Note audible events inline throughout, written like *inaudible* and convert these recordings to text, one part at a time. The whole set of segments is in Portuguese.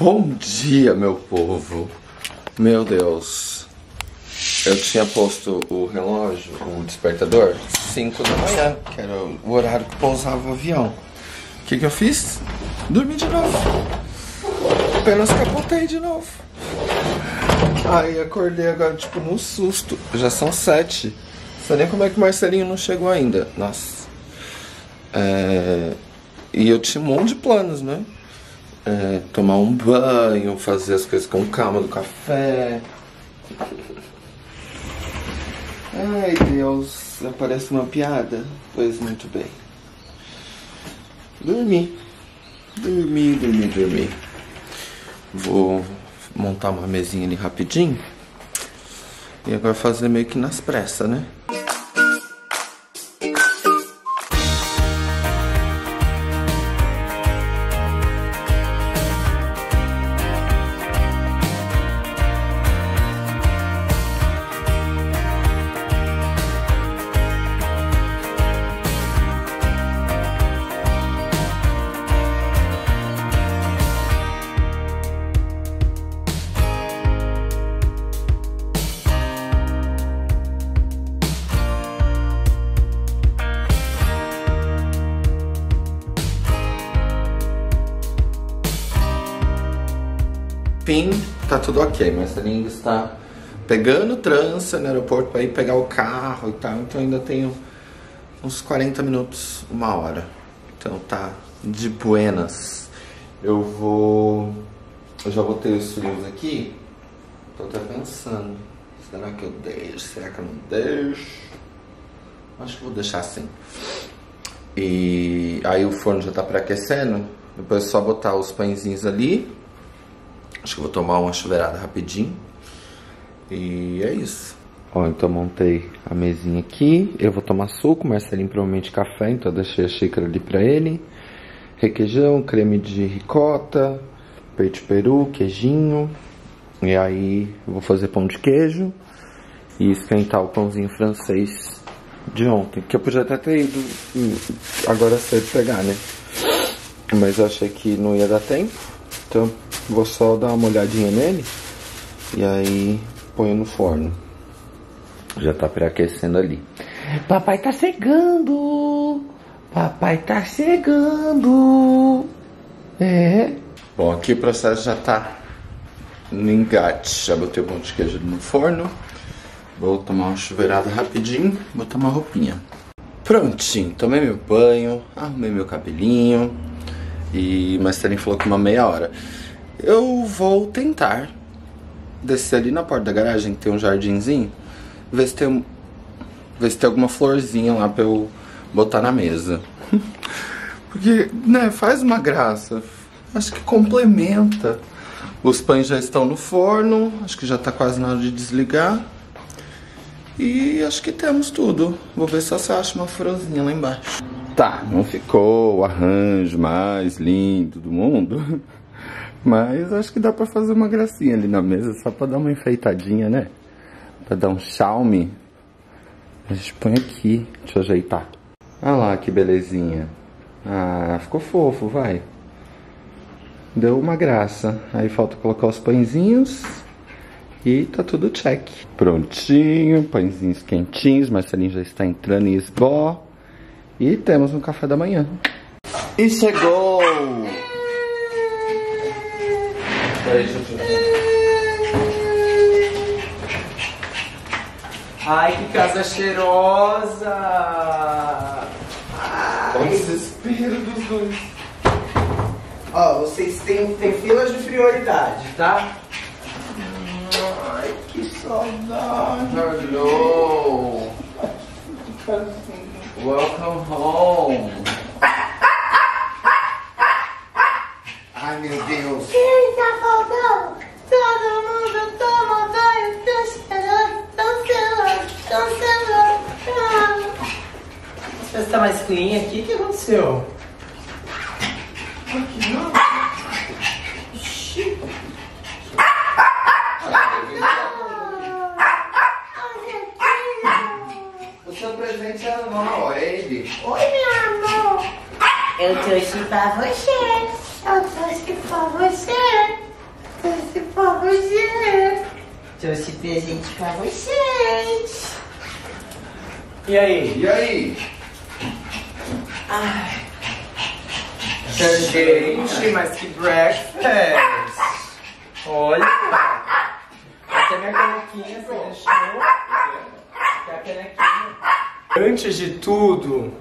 Bom dia, meu povo. Meu Deus. Eu tinha posto o relógio, o despertador, 5 da manhã, que era o horário que pousava o avião. O que, que eu fiz? Dormi de novo. Apenas capotei de novo. Aí acordei agora, tipo, no susto. Já são sete. Não sei nem como é que o Marcelinho não chegou ainda. Nossa. É... E eu tinha um monte de planos, né? É, tomar um banho, fazer as coisas com calma do café. Ai Deus, parece uma piada. Pois muito bem. Dormi. Dormi, dormi, dormi. Vou montar uma mesinha ali rapidinho. E agora fazer meio que nas pressas, né? Tudo ok, mas ele ainda está pegando trança no aeroporto para ir pegar o carro e tal, então ainda tenho uns 40 minutos, uma hora. Então tá de buenas. Eu vou. Eu já botei os frios aqui. Tô até pensando. Será que eu deixo? Será que eu não deixo? Acho que vou deixar assim. E aí o forno já tá pré-aquecendo. Depois é só botar os pãezinhos ali Acho que vou tomar uma chuveirada rapidinho. E é isso. Ó, então montei a mesinha aqui. Eu vou tomar suco, Marcelinho provavelmente café, então deixei a xícara ali pra ele. Requeijão, creme de ricota, peito peru, queijinho. E aí vou fazer pão de queijo e esquentar o pãozinho francês de ontem. Que eu podia até ter ido agora cedo pegar, né? Mas eu achei que não ia dar tempo. Então Vou só dar uma olhadinha nele e aí ponho no forno. Já tá pré-aquecendo ali. Papai tá chegando! Papai tá chegando! É. Bom, aqui o processo já tá no engate. Já botei o pão de queijo no forno. Vou tomar uma chuveirada rapidinho, botar uma roupinha. Prontinho, tomei meu banho, arrumei meu cabelinho. E mas Marcelinho falou que uma meia hora. Eu vou tentar descer ali na porta da garagem, que tem um jardinzinho, ver se tem, ver se tem alguma florzinha lá pra eu botar na mesa. *laughs* Porque, né, faz uma graça. Acho que complementa. Os pães já estão no forno, acho que já tá quase na hora de desligar. E acho que temos tudo. Vou ver se você acha uma florzinha lá embaixo. Tá, não ficou o arranjo mais lindo do mundo. *laughs* Mas acho que dá pra fazer uma gracinha ali na mesa, só pra dar uma enfeitadinha, né? Pra dar um charme. A gente põe aqui, deixa eu ajeitar. Olha lá que belezinha. Ah, ficou fofo, vai. Deu uma graça. Aí falta colocar os pãezinhos. E tá tudo check. Prontinho, pãezinhos quentinhos. Marcelinho já está entrando em esbó. E temos um café da manhã. E chegou! Peraí, deixa eu Ai, que casa cheirosa! Olha o desespero dos dois. Ó, vocês têm, têm filas de prioridade, tá? Ai, que saudade! Hello! Welcome home! Ai, meu Deus! Quem tá faltando? Todo mundo toma banho, tô chorando, tô chorando, tô chorando. Você tá mais clean aqui? O que aconteceu? Aqui não. O seu presente é normal, é ele. Oi, meu amor. Eu trouxe pra você. Eu trouxe pra você. Trouxe presente pra vocês. E aí? E aí? Gente, mas que breakfast! Olha! Até minha canequinha você deixou. Até a canequinha. Antes de tudo,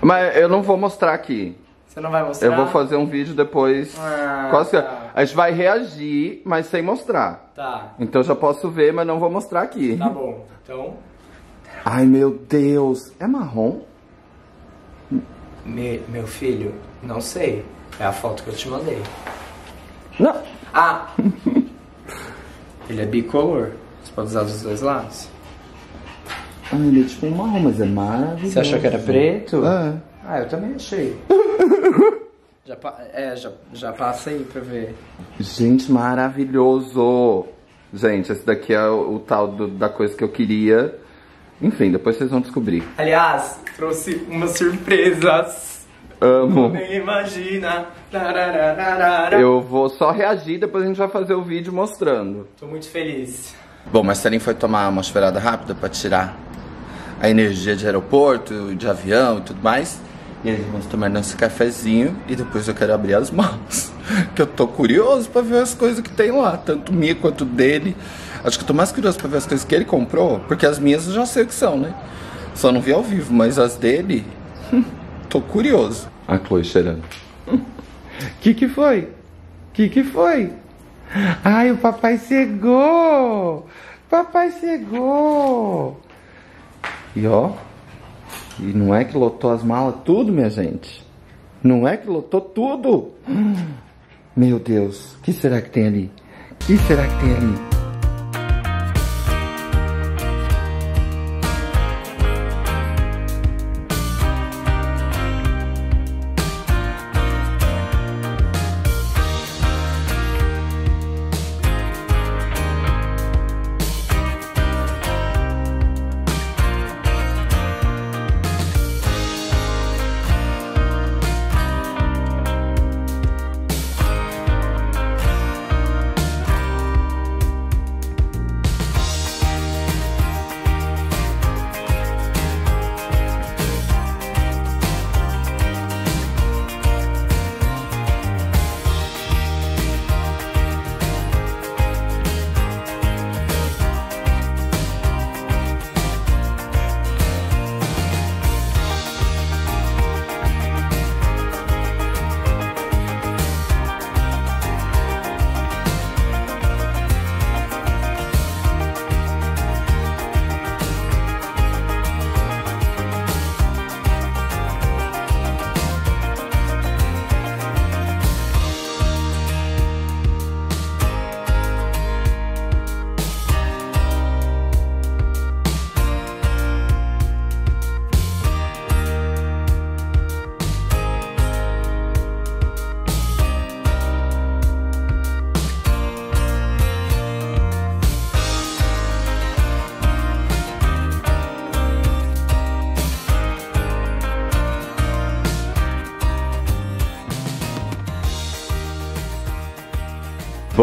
Mas eu não vou mostrar aqui. Você não vai mostrar? Eu vou fazer um vídeo depois. Ah, Quase tá. A gente vai reagir, mas sem mostrar. Tá, Então eu já posso ver, mas não vou mostrar aqui. tá bom. Então, Ai meu Deus. É marrom? me- meu filho, não sei. É a foto que eu te mandei. Não. Ah! *laughs* Ele é bicolor. Você pode usar dos dois lados. Ai, ele é tipo um marrom, mas é maravilhoso. Você achou que era preto? É. Ah, eu também achei. *laughs* já, é, já, já passa aí pra ver. Gente, maravilhoso. Gente, esse daqui é o, o tal do- da coisa que eu queria. Enfim, depois vocês vão descobrir. Aliás, trouxe umas surpresas. Amo. Nem imagina. Eu vou só reagir, depois a gente vai fazer o vídeo mostrando. Tô muito feliz. Bom, Marcelinho foi tomar uma chuveirada rápida pra tirar a energia de aeroporto, de avião e tudo mais. E aí vamos tomar nosso cafezinho e depois eu quero abrir as malas. *laughs* Que eu tô curioso pra ver as coisas que tem lá, tanto minha quanto dele. Acho que eu tô mais curioso pra ver as coisas que ele comprou, porque as minhas eu já sei o que são, né? Só não vi ao vivo, mas as dele, *laughs* tô curioso. A Chloe cheirando. *laughs* Que que foi? Que que foi? Ai, o papai chegou! Papai chegou! E ó, e não é que lotou as malas tudo, minha gente? Não é que lotou tudo? *gasps* Meu Deus, o que será que tem ali? O que será que tem ali?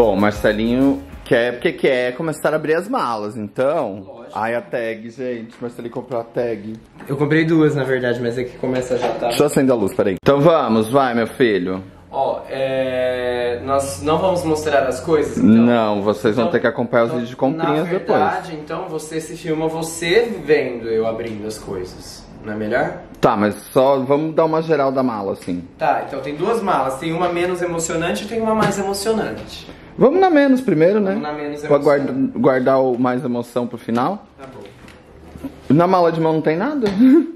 Bom, Marcelinho quer porque quer começar a abrir as malas, então. Lógico. Ai, a tag, gente. Marcelinho comprou a tag. Eu comprei duas, na verdade, mas é que começa já tá. Deixa eu acender a luz, peraí. Então vamos, vai, meu filho. Ó, é... nós não vamos mostrar as coisas, então. Não, vocês vão Então- ter que acompanhar os então, vídeos de comprinhas Na depois. verdade, então você se filma você vendo eu abrindo as coisas. Não é melhor? Tá, mas só vamos dar uma geral da mala, assim. Tá, então tem duas malas. Tem uma menos emocionante e tem uma mais emocionante. Vamos na menos primeiro, né? Vamos na menos Pra guarda- guardar o mais emoção pro final. Tá bom. Na mala de mão não tem nada? *laughs*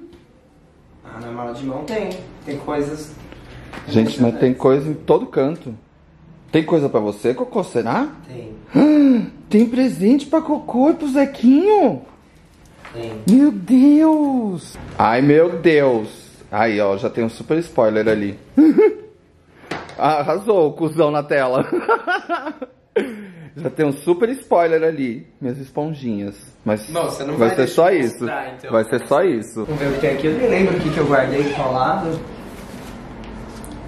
Ah, na mala de mão tem. Tem coisas. Gente, mas tem coisa em todo canto. Tem coisa pra você, Cocô, será? Tem. *gasps* Tem presente pra Cocô e pro Zequinho? Tem. Meu Deus! Ai, meu Deus! Aí, ó, já tem um super spoiler ali. *laughs* Arrasou o cuzão na tela. *laughs* já tem um super spoiler ali. Minhas esponjinhas. Mas vai, vai ser só isso. mostrar, então. Vai ser só isso. Vamos ver o que tem aqui. Eu nem lembro o que, que eu guardei colado.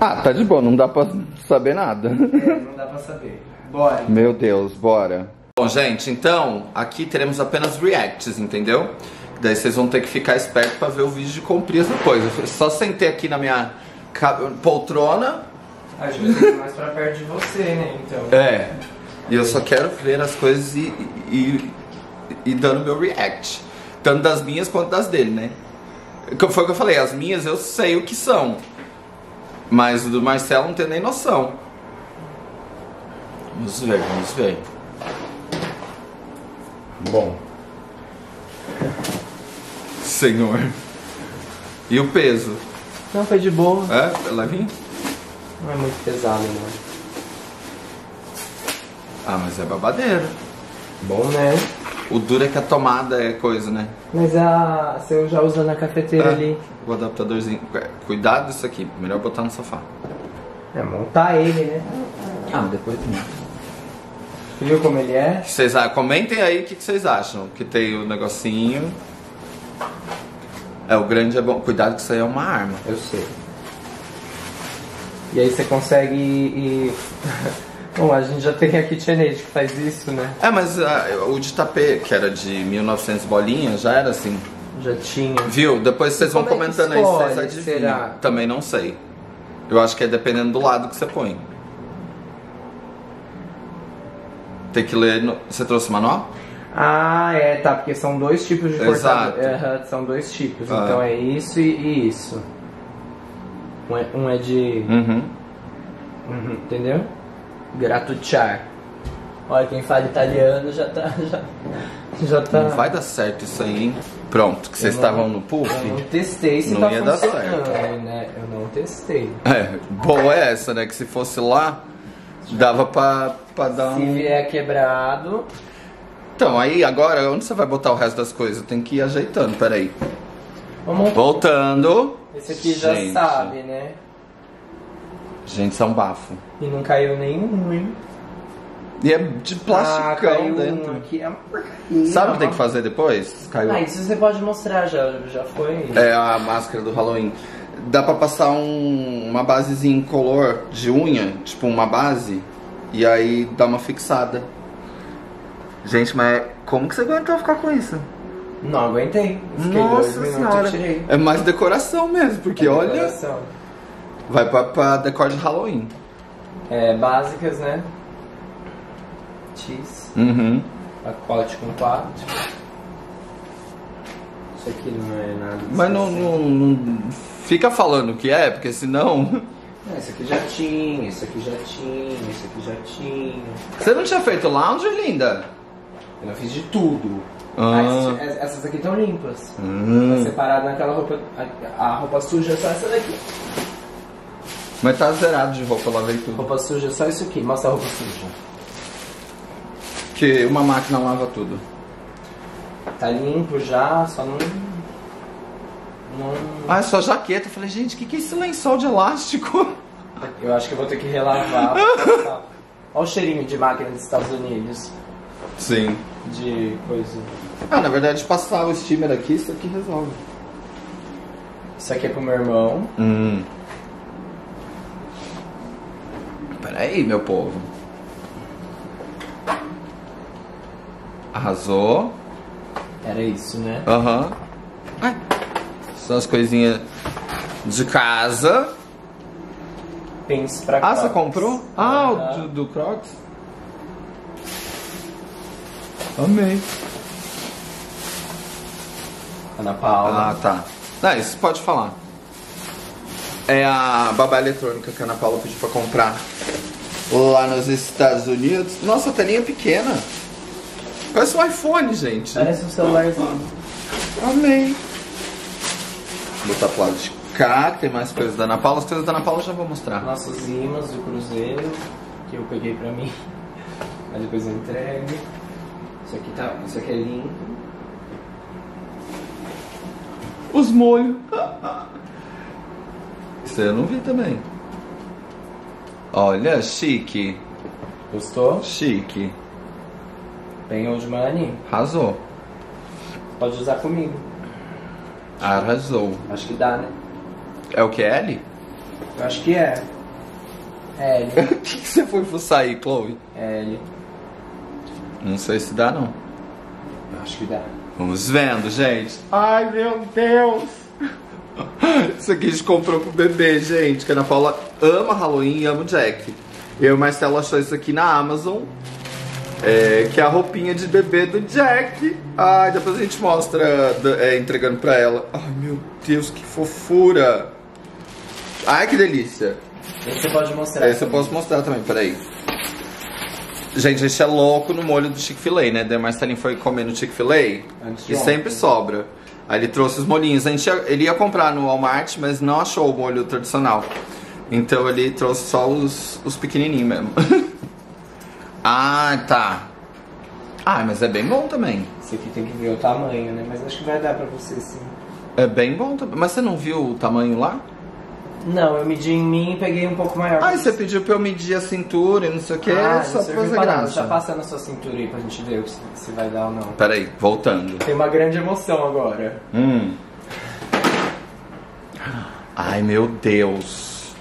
Ah, tá de boa, não dá pra saber nada. É, não dá pra saber. Bora. Meu Deus, bora. Bom, gente, então aqui teremos apenas reacts, entendeu? Daí vocês vão ter que ficar esperto pra ver o vídeo de comprir essa coisa. Eu só sentei aqui na minha poltrona. A ter mais pra perto de você, né? Então. É. E eu só quero ver as coisas e, e, e dando meu react. Tanto das minhas quanto das dele, né? Que Foi o que eu falei, as minhas eu sei o que são. Mas o do Marcelo não tenho nem noção. Vamos ver, vamos ver. Bom. Senhor. E o peso? Não, foi de boa. É? Levinho? Não é muito pesado, não. Ah, mas é babadeiro. Bom, né? O duro é que a tomada é coisa, né? Mas a. Você já usa na cafeteira É, ali. O adaptadorzinho. É, Cuidado disso aqui. Melhor botar no sofá. É montar ele, né? Ah, depois não. Viu como ele é? Vocês, ah, comentem aí o que, que vocês acham. Que tem o negocinho. É, o grande é bom. Cuidado que isso aí é uma arma. Eu sei. E aí você consegue ir. *laughs* Bom, a gente já tem a KitchenAid que faz isso, né? É, mas ah, o de tapê, que era de 1900 bolinhas, já era assim. Já tinha. Viu? Depois vocês vão é comentando aí se vocês adivinham. será? Também não sei. Eu acho que é dependendo do lado que você põe. Tem que ler. No... Você trouxe o manual? Ah, é, tá, porque são dois tipos de Exato. cortador. Aham, são dois tipos. Ah. Então é isso e, e isso. Um é, um é de. Uhum. Uhum, entendeu? Gratuchar. Olha, quem fala italiano já tá. *laughs* Já, já tá. Não vai dar certo isso aí, hein? Pronto, que vocês não- estavam no puff. Eu não testei se Não tá ia dar certo. né? Eu não testei. É, boa é essa, né? Que se fosse lá, dava pra, pra dar Se um. vier quebrado. Então, aí agora, onde você vai botar o resto das coisas? Tem que ir ajeitando, peraí. Vamos. Voltando. Esse aqui já Gente. sabe, né? Gente, isso é um bafo. E não caiu nenhum, hein? E é de ah, plasticão caiu dentro. um aqui. É uma porcaria. Sabe o que tem que fazer depois? Caiu. Ah, isso você pode mostrar, já, já foi. É a máscara do Halloween. Dá pra passar um- uma basezinha incolor de unha, tipo uma base, e aí dá uma fixada. Gente, mas como que você aguentou ficar com isso? Não aguentei. Fiquei Nossa dois minutos senhora. e tirei. É mais decoração mesmo, porque olha, Decoração. vai pra, pra decor de Halloween. É, básicas, né? Cheese. Uhum. Pacote com quatro. Isso aqui não é nada. Mas não, não- não fica falando o que é, porque senão. Ah, Esse aqui já tinha, esse aqui já tinha, esse aqui já tinha. Você não tinha feito lounge, linda? Eu não fiz de tudo. Ah. Ah, esse- essas aqui estão limpas. Hum. Separado naquela roupa. A, a roupa suja é só essa daqui. Mas tá zerado de roupa, lavei tudo. Roupa suja é só isso aqui. Mostra a roupa suja. Porque uma máquina lava tudo. Tá limpo já, só não. Não. Ah, é só jaqueta. Eu falei, gente, o que, que é esse lençol de elástico? *laughs* Eu acho que eu vou ter que relavar. *laughs* Olha o cheirinho de máquina dos Estados Unidos. Sim. De coisa. Ah, na verdade, passar o steamer aqui, isso aqui resolve. Isso aqui é pro meu irmão. Hum. Peraí, meu povo. Arrasou. Era isso, né? Aham. Ai. São as coisinhas de casa. Pens pra Ah, você comprou? Ah, o do, do Crocs? Amei. Ana Paula. Ah, tá. Não, isso pode falar. É a babá eletrônica que a Ana Paula pediu pra comprar lá nos Estados Unidos. Nossa, a telinha é pequena. Parece um iPhone, gente. Parece um celularzinho. Amei. Vou botar pro lado de cá, que tem mais coisas da Ana Paula. As coisas da Ana Paula eu já vou mostrar. Nossos imãs do cruzeiro, que eu peguei pra mim. Aí depois eu entrego. Isso aqui, tá, isso aqui é limpo. Os molhos. Isso eu não vi também. Olha, chique. Gostou? Chique. Bem old money. Arrasou. Pode usar comigo. Arrasou. Acho que dá, né? É o que, L? Eu acho que é. É L. *laughs* O que, que você foi fuçar aí, Chloe? É L. Não sei se dá, não. Acho que dá. Vamos vendo, gente. Ai, meu Deus. Isso aqui a gente comprou pro bebê, gente. Que a Ana Paula ama Halloween e ama o Jack. Eu e o Marcelo achou isso aqui na Amazon. É, que é a roupinha de bebê do Jack. Ai, depois a gente mostra é, entregando pra ela. Ai, meu Deus, que fofura. Ai, que delícia. Esse você pode mostrar. Esse eu posso mostrar também, peraí. Gente, a gente é louco no molho do Chick-fil-A, né? Daí Marcelinho foi comer no Chick-fil-A e sempre sobra. Aí ele trouxe os molhinhos. A gente ia- ele ia comprar no Walmart, mas não achou o molho tradicional. Então ele trouxe só os, os pequenininhos mesmo. *laughs* ah, tá. Ah, mas é bem bom também. Esse aqui tem que ver o tamanho, né? Mas acho que vai dar pra você sim. É bem bom também. Mas você não viu o tamanho lá? Não, eu medi em mim e peguei um pouco maior. Ah, e você pediu pra eu medir a cintura e não sei o que, Ah, só pra fazer pra nada. graça. Já passa na sua cintura aí pra gente ver o que se- se vai dar ou não. Peraí, voltando. Tem uma grande emoção agora. Hum. Ai, meu Deus.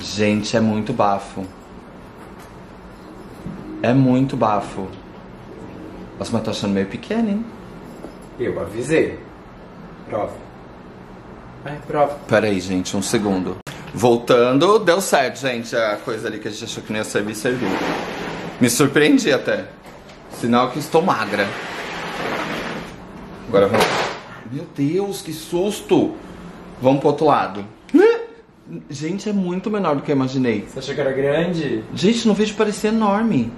Gente, é muito bafo. É muito bafo. Nossa, mas eu tô achando meio pequeno, hein? Eu avisei. Prova. Ai, prova. Pera aí, gente, um segundo. Voltando, deu certo, gente. A coisa ali que a gente achou que não ia servir, serviu. Me surpreendi até. Sinal que estou magra. Agora vamos. Meu Deus, que susto! Vamos pro outro lado. *laughs* Gente, é muito menor do que eu imaginei. Você achou que era grande? Gente, no vídeo parecia enorme.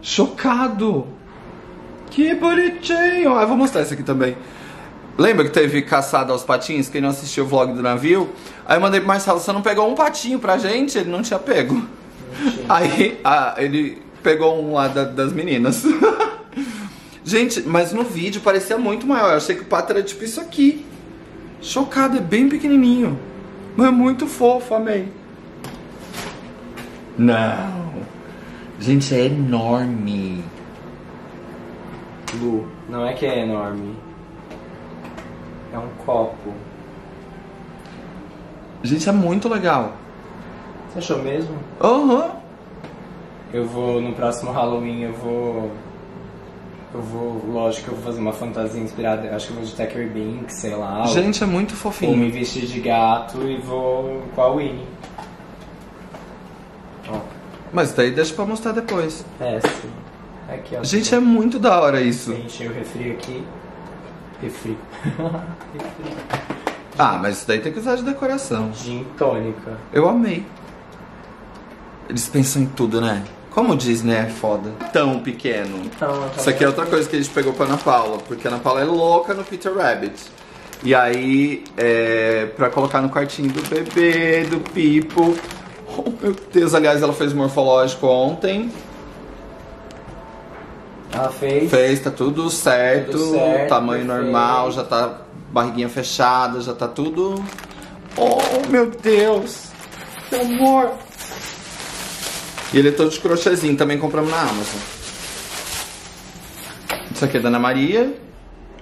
Chocado. Que bonitinho. Ah, eu vou mostrar isso aqui também. Lembra que teve caçada aos patinhos? Quem não assistiu o vlog do navio? Aí eu mandei pro Marcelo, você não pegou um patinho pra gente? Ele não tinha pego. Aí ah, ele pegou um lá da- das meninas. *laughs* gente, mas no vídeo parecia muito maior. Eu achei que o pato era tipo isso aqui. Chocado, é bem pequenininho. Mas é muito fofo, amei. Não. Gente, é enorme. Lu, não é que é enorme. É um copo. Gente, é muito legal. Você achou mesmo? Aham. Eu vou, no próximo Halloween, eu vou... Eu vou, lógico que eu vou fazer uma fantasia inspirada, eu acho que eu vou de Thackeray Binks, sei lá. ou- Gente, é muito Vou me fofinho. vestir de gato e vou com a Winnie. Ó, Mas daí deixa pra mostrar depois. é sim. Aqui, ó. Gente, é muito da hora isso. Enchei o refri aqui. Refri. refri. *laughs* Ah, mas isso daí tem que usar de decoração. Gin tônica. Eu amei. Eles pensam em tudo, né? Como o Disney é foda. Tão pequeno. Então, Isso aqui é outra coisa que a gente pegou pra Ana Paula, porque a Ana Paula é louca no Peter Rabbit. E aí, é, pra colocar no quartinho do bebê, do Pipo. Oh, meu Deus, aliás, ela fez o morfológico ontem. Ela fez. Fez, tá tudo certo, Tudo certo, tamanho perfeito. normal, já tá barriguinha fechada, já tá tudo. Oh, meu Deus! Que amor! E ele é todo de crochêzinho, também compramos na Amazon. Isso aqui é da Ana Maria.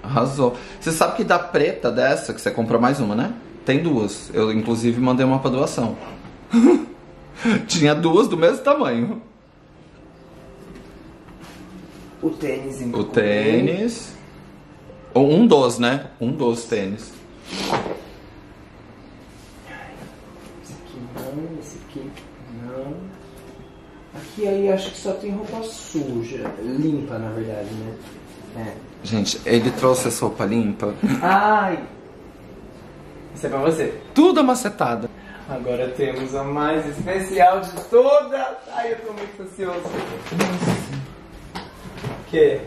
Arrasou. Você sabe que da preta dessa, que você comprou mais uma, né? Tem duas. Eu, inclusive, mandei uma pra doação. *laughs* Tinha duas do mesmo tamanho. O tênis O tênis. Ou um dos, né? Um dos tênis. Esse aqui não, esse aqui não. Aqui aí acho que só tem roupa suja. Limpa, na verdade, né? É. Gente, ele trouxe essa roupa limpa. Ai! Isso é pra você. Tudo amacetada. Agora temos a mais especial de todas. Ai, eu tô muito ansioso. O quê?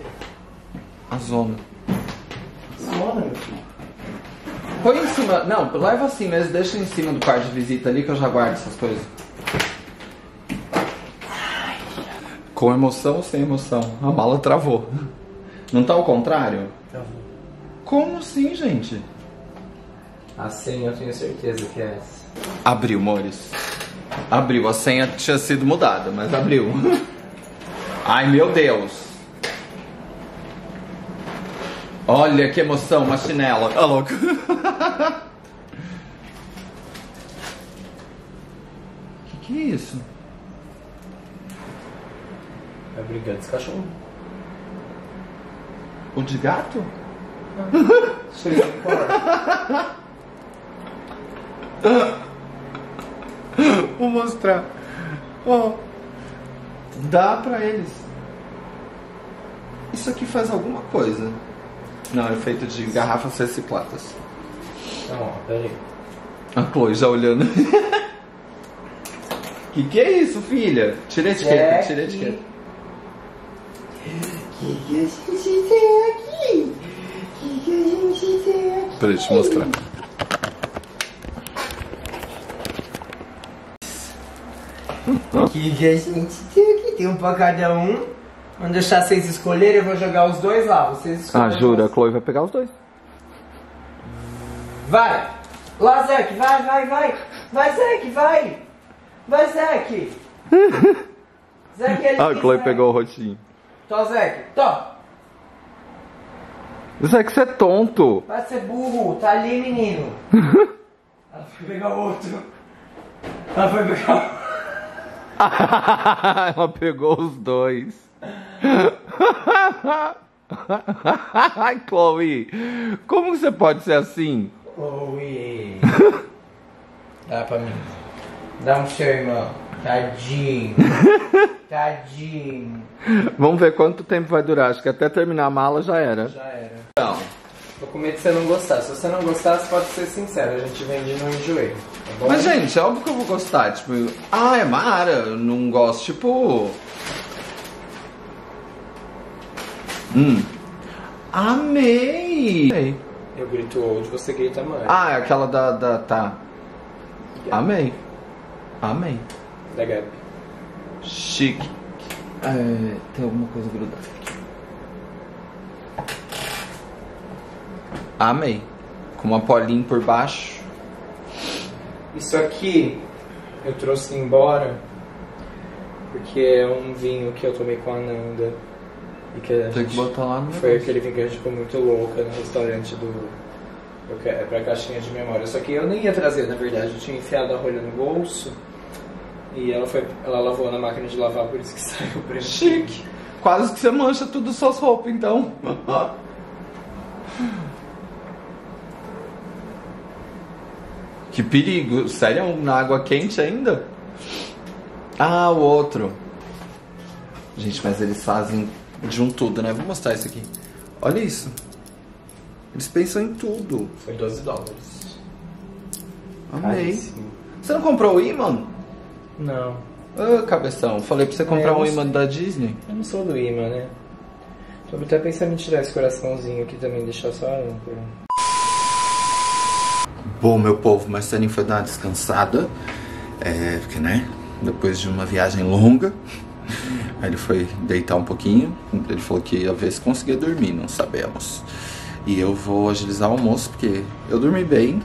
A zona. Zona, meu filho. Põe em cima. Não, leva assim mesmo. Deixa em cima do quarto de visita ali que eu já guardo essas coisas. Com emoção ou sem emoção? A mala travou. Não tá ao contrário? Travou. Como assim, gente? A senha eu tenho certeza que é essa. Abriu, Mores. Abriu. A senha tinha sido mudada, mas abriu. *laughs* Ai, meu Deus. Olha que emoção, uma chinela. Tá louco. *laughs* que que é isso? Vai brigando esse cachorro. O de gato? Sim, importa. *laughs* Vou mostrar. Ó. Dá pra eles. Isso aqui faz alguma coisa. Não, é feito de garrafas recicladas. Não, ó, pera aí. A Chloe já olhando. *laughs* que que é isso, filha? Tira a etiqueta, Jack. tira a etiqueta. O que, que a gente tem aqui? O que, que a gente tem aqui? Peraí, deixa eu mostrar. O que, que a gente tem aqui? Tem um pra cada um. Vamos deixar vocês escolherem, eu vou jogar os dois lá. Vocês escolhem. Ah, jura? A Chloe vai pegar os dois. Vai! Lá, Zeke, vai, vai, vai! Vai, Zeke, vai! Vai, Zeke! Zeke ali! Ah, a Chloe pegou o roxinho. Tó, Zeke, tó! Zé, que você é tonto. Vai ser burro, tá ali, menino! *laughs* Ela foi pegar outro! Ela foi pegar! *laughs* Ela pegou os dois. *laughs* Ai, Chloe, como você pode ser assim? Oi! Dá pra mim. Dá um seu irmão. Tadinho. *laughs* Tadinho. Vamos ver quanto tempo vai durar. Acho que até terminar a mala já era. Já era. Não. Tô com medo de você não gostar. Se você não gostar, você pode ser sincero. A gente vende no enjoei. Tá bom? Mas, gente, é óbvio que eu vou gostar. Tipo, ah, é Mara. Eu não gosto, tipo. Hum. Amei! Amei. Eu grito old, você grita mãe. Ah, é aquela da. da tá. Amei. Amei. Da Gabi. Chique. É, tem alguma coisa grudada aqui. Amei. Com uma polinha por baixo. Isso aqui eu trouxe embora porque é um vinho que eu tomei com a Nanda. E que a Tem que botar lá no. Foi aquele vinho que a gente ficou muito louca no restaurante do. eu É pra caixinha de memória. Só que eu nem ia trazer, na verdade. Eu tinha enfiado a rolha no bolso. E ela foi. Ela lavou na máquina de lavar, por isso que *laughs* saiu pra Chique. Quase que você mancha tudo suas roupas, então. *laughs* que perigo. Sério? Na água quente ainda? Ah, o outro. Gente, mas eles fazem de um tudo, né? Vou mostrar isso aqui. Olha isso. Eles pensam em tudo. Foi 12 dólares. Amei. Caríssimo. Você não comprou o imã? Não. Ah, cabeção. Falei pra você comprar É, um imã da Disney. Eu não sou do imã, né? Tô até pensando em tirar esse coraçãozinho aqui também, deixar só a âncora. Bom, meu povo, Marcelinho foi dar uma descansada. É, porque, né? Depois de uma viagem longa. Aí ele foi deitar um pouquinho. Ele falou que ia ver se conseguia dormir, não sabemos. E eu vou agilizar o almoço, porque eu dormi bem.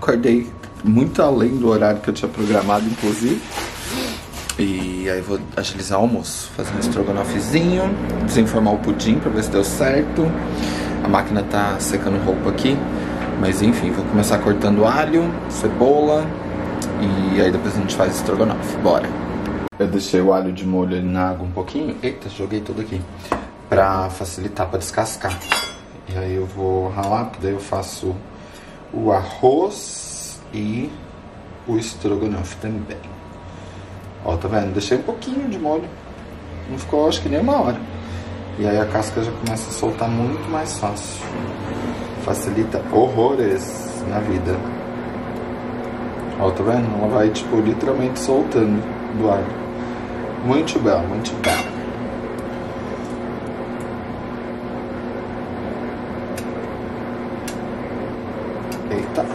Acordei muito além do horário que eu tinha programado, inclusive. E aí vou agilizar o almoço, fazer um estrogonofezinho, desenformar o pudim pra ver se deu certo. A máquina tá secando roupa aqui, mas enfim, vou começar cortando alho, cebola e aí depois a gente faz estrogonofe. Bora. Eu deixei o alho de molho na água um pouquinho. Eita, joguei tudo aqui. Pra facilitar pra descascar. E aí eu vou ralar, porque daí eu faço o arroz e o estrogonofe também. Ó, tá vendo? Deixei um pouquinho de molho. Não ficou, acho que nem uma hora. E aí a casca já começa a soltar muito mais fácil. Facilita horrores na vida. Ó, tá vendo? Ela vai, tipo, literalmente soltando do ar. Muito belo, muito belo. Eita.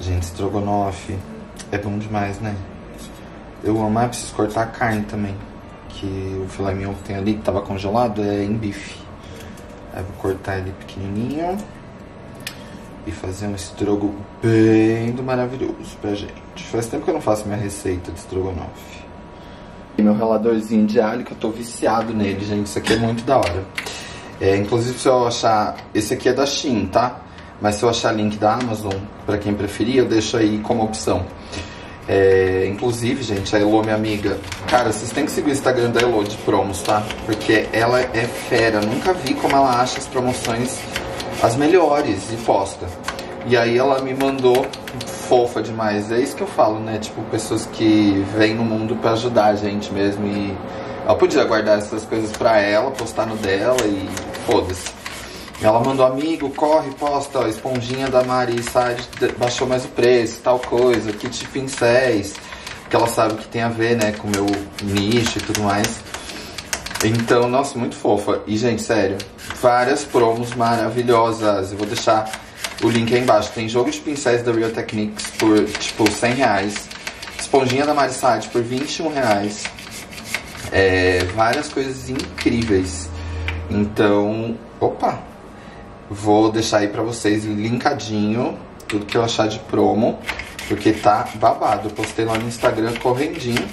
Gente, estrogonofe é bom demais, né? Eu amo, mas preciso cortar a carne também. Que o filé mignon que tem ali, que tava congelado, é em bife. Aí vou cortar ele pequenininho. E fazer um estrogo bem do maravilhoso pra gente. Faz tempo que eu não faço minha receita de estrogonofe. E meu raladorzinho de alho, que eu tô viciado nele, gente. Isso aqui é muito da hora. É, inclusive, se eu achar... Esse aqui é da Shein, tá? Mas se eu achar link da Amazon, pra quem preferir, eu deixo aí como opção. É, inclusive, gente, a Elo, minha amiga, cara, vocês têm que seguir o Instagram da Elo de promos, tá? Porque ela é fera, nunca vi como ela acha as promoções as melhores e posta. E aí ela me mandou fofa demais. É isso que eu falo, né? Tipo, pessoas que vêm no mundo para ajudar a gente mesmo e ela podia guardar essas coisas pra ela, postar no dela e foda-se. Ela mandou amigo, corre, posta, ó, esponjinha da Mari Sade baixou mais o preço, tal coisa, kit pincéis, que ela sabe que tem a ver, né, com o meu nicho e tudo mais. Então, nossa, muito fofa. E, gente, sério, várias promos maravilhosas. Eu vou deixar o link aí embaixo. Tem jogo de pincéis da Real Techniques por, tipo, 100 reais. Esponjinha da Marisade por 21 reais. É, várias coisas incríveis. Então, opa, vou deixar aí pra vocês linkadinho tudo que eu achar de promo, porque tá babado. Eu postei lá no Instagram correndinho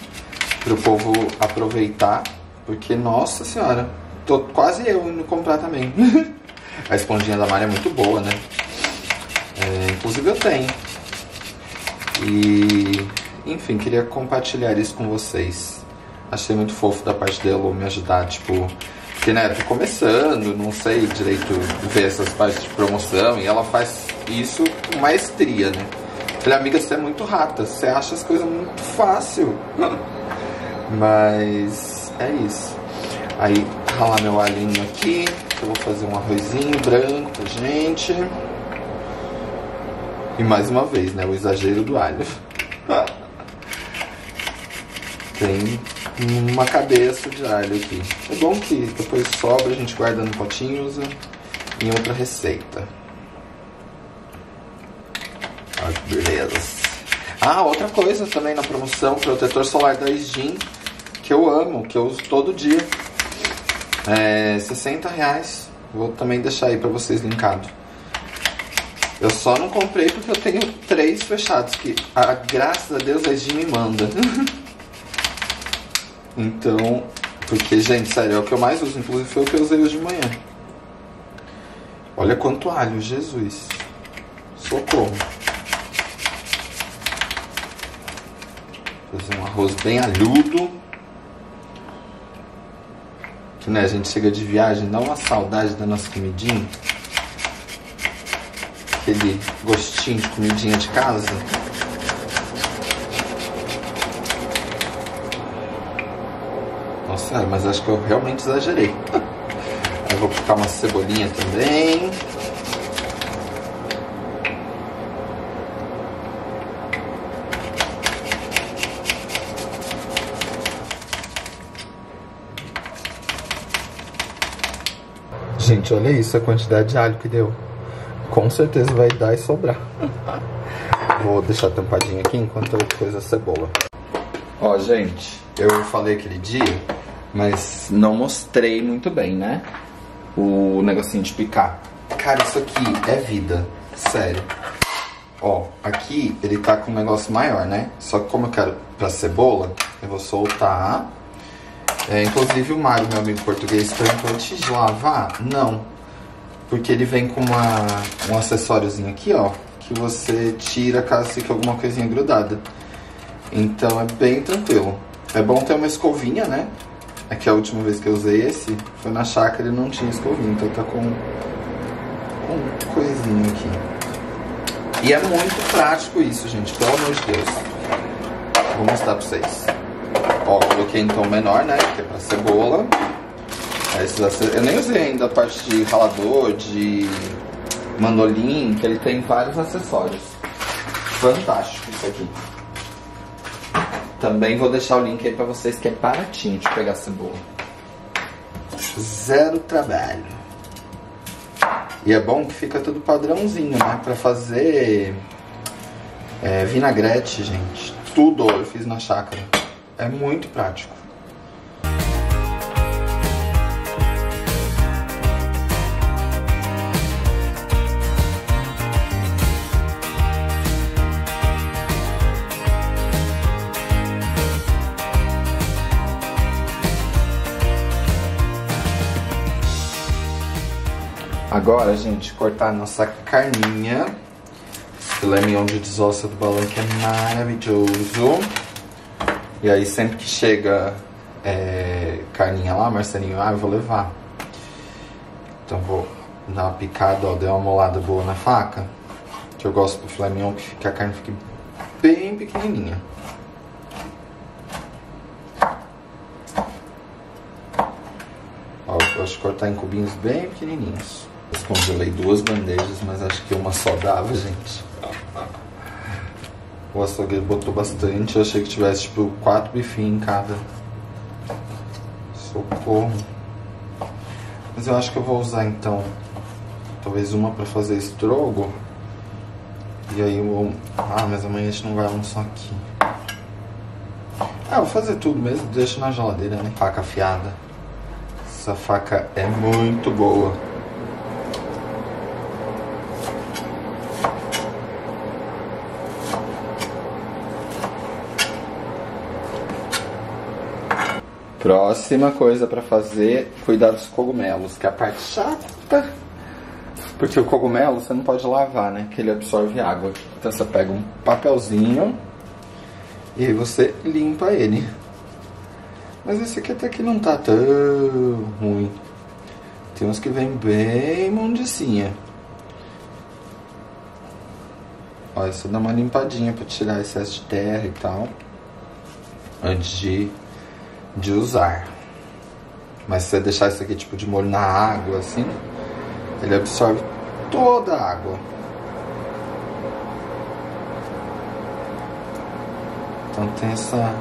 pro povo aproveitar, porque nossa senhora, tô quase eu indo comprar também. *laughs* A esponjinha da Mari é muito boa, né? É, inclusive eu tenho. E enfim, queria compartilhar isso com vocês. Achei muito fofo da parte dela me ajudar, tipo, porque né, tô começando, não sei direito ver essas partes de promoção e ela faz isso com maestria, né? Falei, amiga, você é muito rata, você acha as coisas muito fácil. *laughs* Mas é isso. Aí ralar meu alhinho aqui, eu vou fazer um arrozinho branco pra gente. E mais uma vez, né, o exagero do alho. *laughs* Tem uma cabeça de alho aqui. É bom que depois sobra, a gente guarda no potinho e usa em outra receita. Olha que beleza. Ah, outra coisa também na promoção, protetor solar da Sgin, que eu amo, que eu uso todo dia. É 60 reais. Vou também deixar aí pra vocês linkado. Eu só não comprei porque eu tenho três fechados, que a, graças a Deus a Sgin me manda. *laughs* Então, porque, gente, sério, é o que eu mais uso. Inclusive foi o que eu usei hoje de manhã. Olha quanto alho, Jesus. Socorro. Fazer um arroz bem alhudo. Que, né, a gente chega de viagem, dá uma saudade da nossa comidinha. Aquele gostinho de comidinha de casa. Nossa, mas acho que eu realmente exagerei. *laughs* Eu vou picar uma cebolinha também. Gente, olha isso, a quantidade de alho que deu. Com certeza vai dar e sobrar. *laughs* Vou deixar tampadinho aqui enquanto eu coisa a cebola. Ó, gente, eu falei aquele dia, mas não mostrei muito bem, né? O negocinho de picar. Cara, isso aqui é vida, sério. Ó, aqui ele tá com um negócio maior, né? Só que como eu quero pra cebola, eu vou soltar. É, inclusive o Mário, meu amigo português, perguntou antes de lavar? Não. Porque ele vem com uma, um acessóriozinho aqui, ó. Que você tira caso fique alguma coisinha grudada. Então é bem tranquilo. É bom ter uma escovinha, né? É que a última vez que eu usei esse foi na chácara e não tinha escovinha. Então tá com um coisinho aqui. E é muito prático isso, gente. Pelo amor de Deus. Vou mostrar pra vocês. Ó, coloquei tom menor, né? Que é pra cebola. Eu nem usei ainda a parte de ralador, de mandolim, que ele tem vários acessórios. Fantástico isso aqui. Também vou deixar o link aí pra vocês que é baratinho de pegar cebola. Zero trabalho. E é bom que fica tudo padrãozinho, né? Pra fazer é, vinagrete, gente. Tudo eu fiz na chácara. É muito prático. Agora, gente, cortar a nossa carninha. filé mignon de desossa do balão que é maravilhoso. E aí sempre que chega é, carninha lá, Marcelinho, ah, eu vou levar. Então vou dar uma picada, ó, dei uma molada boa na faca. Que eu gosto do filé mignon que, a carne fique bem pequenininha. Ó, eu gosto de cortar em cubinhos bem pequenininhos. Descongelei duas bandejas, mas acho que uma só dava, gente. O açougueiro botou bastante, eu achei que tivesse tipo quatro bifinhos em cada. Socorro. Mas eu acho que eu vou usar então talvez uma pra fazer estrogo. E aí eu. Ah, mas amanhã a gente não vai almoçar aqui. Ah, vou fazer tudo mesmo, deixa na geladeira, né? Faca afiada. Essa faca é muito boa. Próxima coisa pra fazer, cuidar dos cogumelos, que é a parte chata. Porque o cogumelo você não pode lavar, né? Que ele absorve água. Então você pega um papelzinho e aí você limpa ele. Mas esse aqui até que não tá tão ruim. Tem uns que vem bem mundicinha. Ó, isso dá uma limpadinha pra tirar excesso de terra e tal. Antes de de usar. Mas se você deixar isso aqui tipo de molho na água assim, ele absorve toda a água. Então tem essa,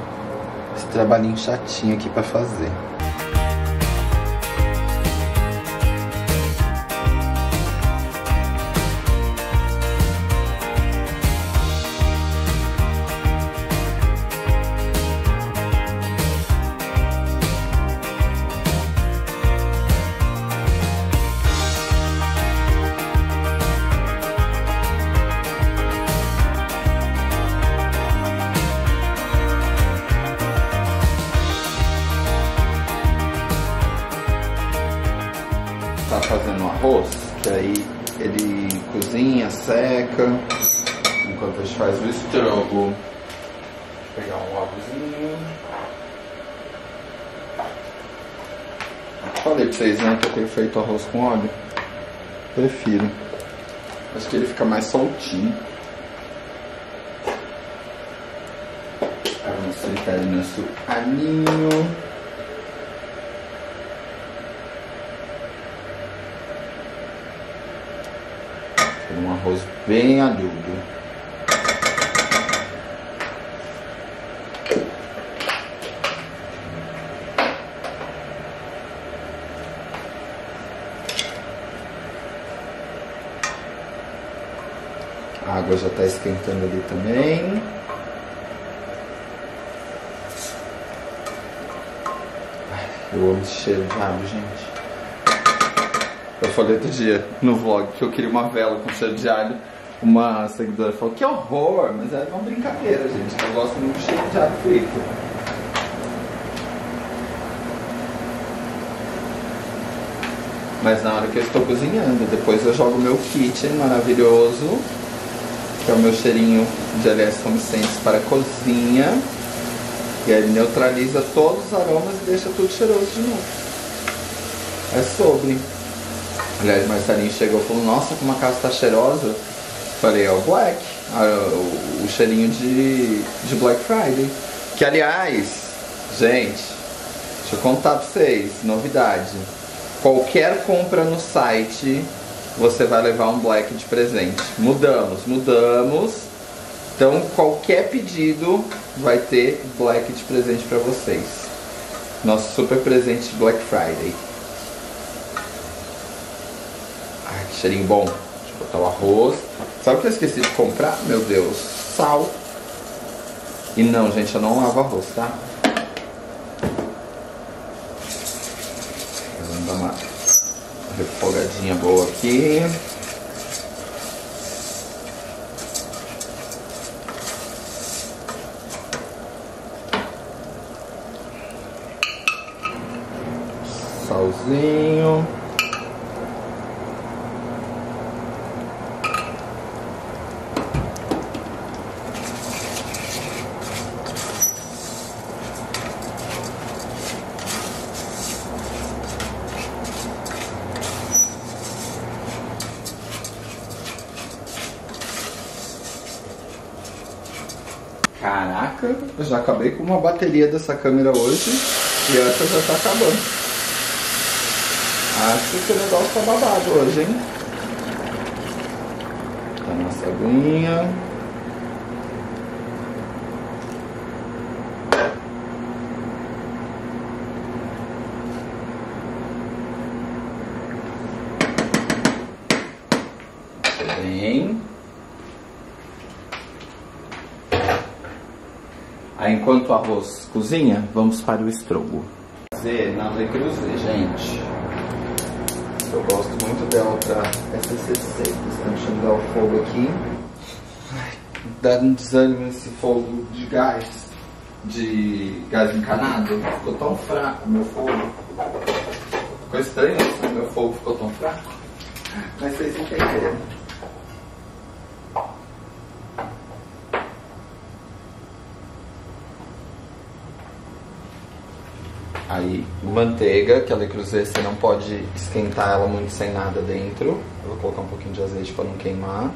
esse trabalhinho chatinho aqui para fazer. Feito arroz com óleo. Prefiro. Acho que ele fica mais soltinho. Vamos fritar o nosso aninho. um arroz bem adubo. Água já está esquentando ali também. Eu amo esse cheiro de alho, gente. Eu falei outro dia no vlog que eu queria uma vela com cheiro de alho. Uma seguidora falou, que horror! Mas é uma brincadeira, gente. Eu gosto muito de cheiro de alho frito. Mas na hora que eu estou cozinhando, depois eu jogo meu kit maravilhoso, que é o meu cheirinho de aliás comicentes para cozinha. E aí neutraliza todos os aromas e deixa tudo cheiroso de novo. É sobre. Aliás, Marcelinho chegou e falou, nossa, como a casa tá cheirosa. Falei, é o Black, o, o cheirinho de, de Black Friday. Que aliás, gente, deixa eu contar pra vocês, novidade. Qualquer compra no site, você vai levar um Black de presente. Mudamos, mudamos. Então qualquer pedido vai ter Black de presente para vocês. Nosso super presente Black Friday. Ai, que cheirinho bom. Deixa eu botar o arroz. Sabe o que eu esqueci de comprar? Meu Deus, sal. E não, gente, eu não lavo arroz, tá? Vamos dar uma refogadinha boa aqui. Salzinho. fraca. Eu já acabei com uma bateria dessa câmera hoje e essa já tá acabando. Acho que o negócio tá babado hoje, hein? Tá nossa aguinha. Bem. Aí enquanto o arroz cozinha, vamos para o estrogo. Fazer na Le Creuset, gente. Eu gosto muito dela para essas receitas. Deixa eu dar o fogo aqui. Ai, dá um desânimo esse fogo de gás. De gás encanado. Ficou tão fraco meu fogo. Ficou estranho assim, meu fogo ficou tão fraco. Mas vocês entenderam. Aí, manteiga, que a Le Creuset você não pode esquentar ela muito sem nada dentro. Eu vou colocar um pouquinho de azeite para não queimar.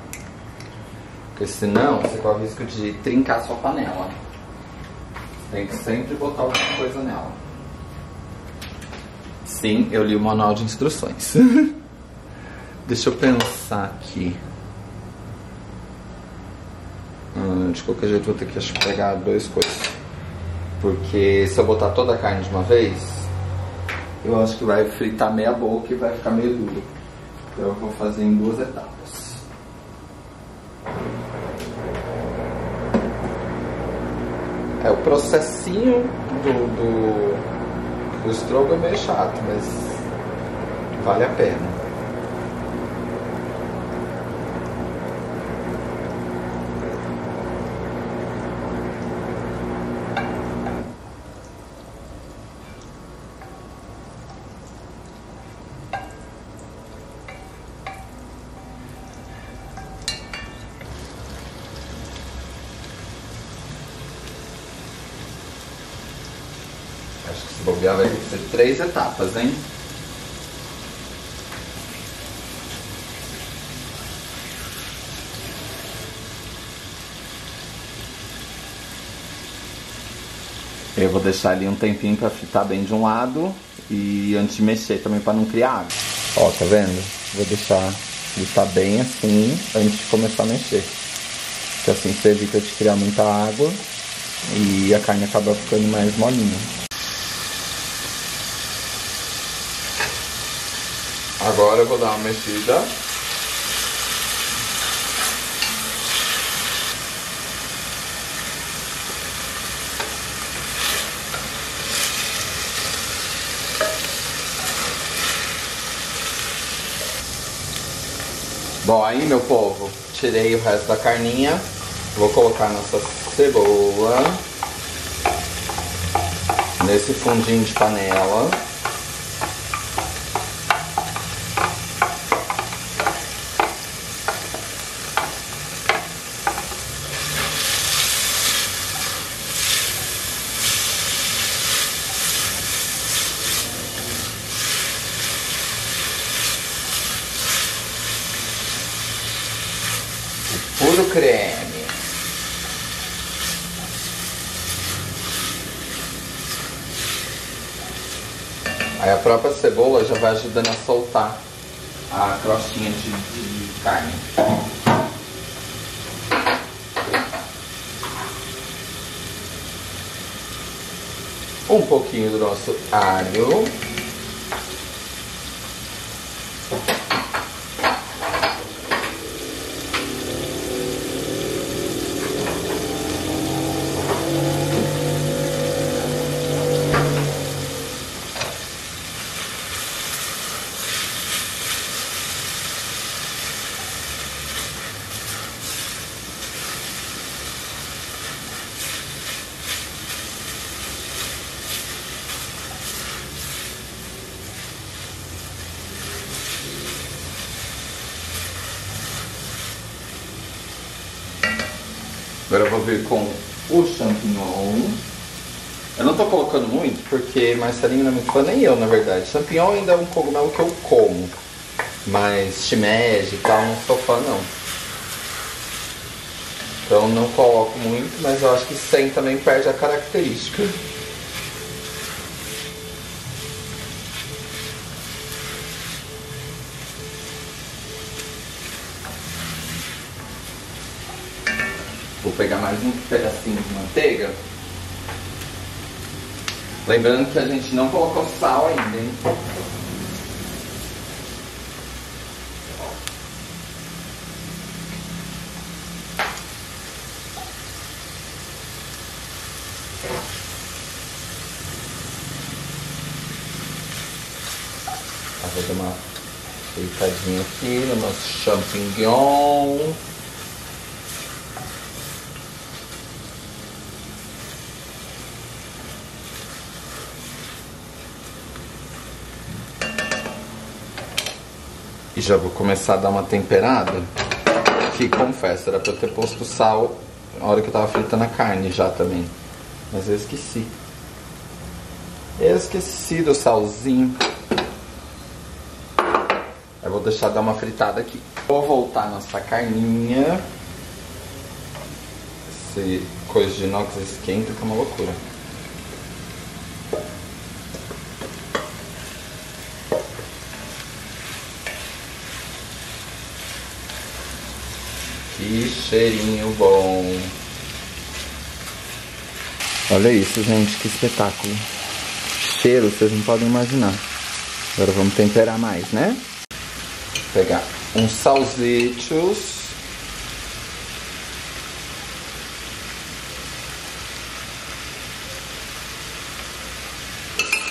Porque senão você corre o risco de trincar sua panela. Tem que sempre botar alguma coisa nela. Sim, eu li o manual de instruções. *laughs* Deixa eu pensar aqui. Hum, de qualquer jeito vou ter que pegar duas coisas. Porque se eu botar toda a carne de uma vez, eu acho que vai fritar meia boca e vai ficar meio duro. Então eu vou fazer em duas etapas. É, o processinho do, do, do estrogo é meio chato, mas vale a pena. Acho que se bobear vai ter que ser três etapas, hein? Eu vou deixar ali um tempinho pra fritar bem de um lado e antes de mexer também pra não criar água. Ó, tá vendo? Vou deixar fritar bem assim antes de começar a mexer. Que assim você evita de criar muita água e a carne acaba ficando mais molinha. Agora eu vou dar uma mexida. Bom, aí meu povo, tirei o resto da carninha. Vou colocar nossa cebola nesse fundinho de panela. Puro creme. Aí a própria cebola já vai ajudando a soltar a crostinha de, de carne. Um pouquinho do nosso alho. Agora eu vou vir com o champignon. Eu não tô colocando muito porque Marcelinho não é muito fã, nem eu na verdade. Champignon ainda é um cogumelo que eu como. Mas shimeji e tal, não sou fã não. Então não coloco muito, mas eu acho que sem também perde a característica. Vou pegar mais um pedacinho de manteiga. Lembrando que a gente não colocou sal ainda, hein? Vou dar uma deitadinha aqui no nosso champignon. Já vou começar a dar uma temperada. Que confesso, era pra eu ter posto sal na hora que eu tava fritando a carne já também. Mas eu esqueci. Eu esqueci do salzinho. Eu vou deixar dar uma fritada aqui. Vou voltar nossa carninha. Esse coisa de inox esquenta que é uma loucura. Que cheirinho bom. Olha isso, gente, que espetáculo. Cheiro, vocês não podem imaginar. Agora vamos temperar mais, né? Vou pegar uns salsichos.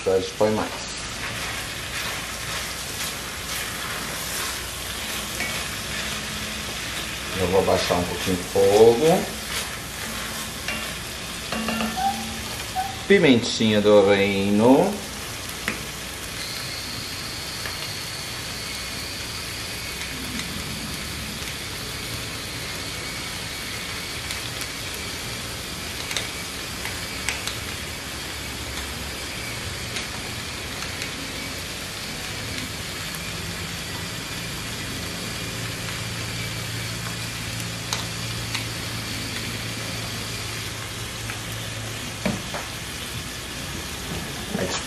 A gente põe mais. Eu vou baixar um pouquinho o fogo. Pimentinha do reino.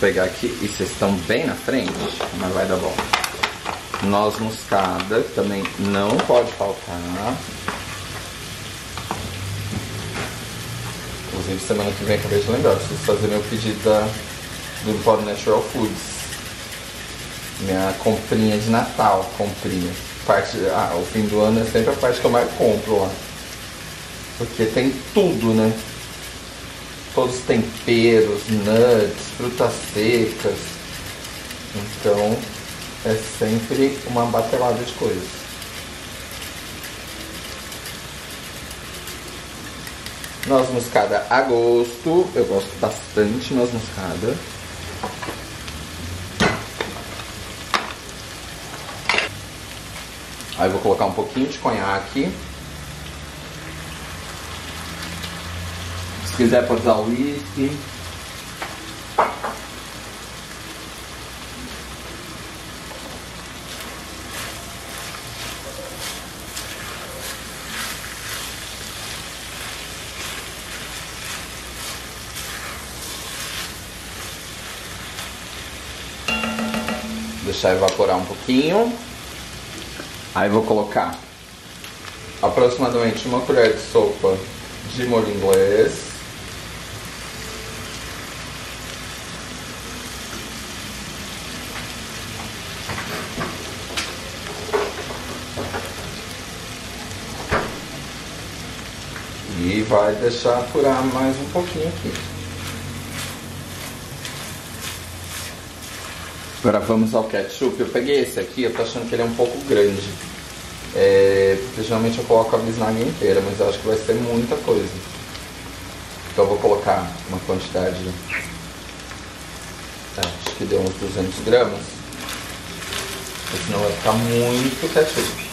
Pegar aqui, e vocês estão bem na frente, mas vai dar bom. Noz moscada, que também não pode faltar. Inclusive, semana que vem, acabei de lembrar, preciso fazer meu pedido da, do Empório Natural Foods. Minha comprinha de Natal, comprinha. Parte, ah, o fim do ano é sempre a parte que eu mais compro lá. Porque tem tudo, né? Todos os temperos, nuts, frutas secas. Então é sempre uma batelada de coisas. Noz moscada a gosto, eu gosto bastante noz moscada. Aí vou colocar um pouquinho de conhaque. Quiser pode usar uísque. Deixar evaporar um pouquinho. Aí vou colocar aproximadamente uma colher de sopa de molho inglês. E vai deixar furar mais um pouquinho aqui. Agora vamos ao ketchup. Eu peguei esse aqui, eu tô achando que ele é um pouco grande. É, porque geralmente eu coloco a bisnaga inteira, mas eu acho que vai ser muita coisa. Então eu vou colocar uma quantidade. É, acho que deu uns 200 gramas. Senão vai ficar muito ketchup.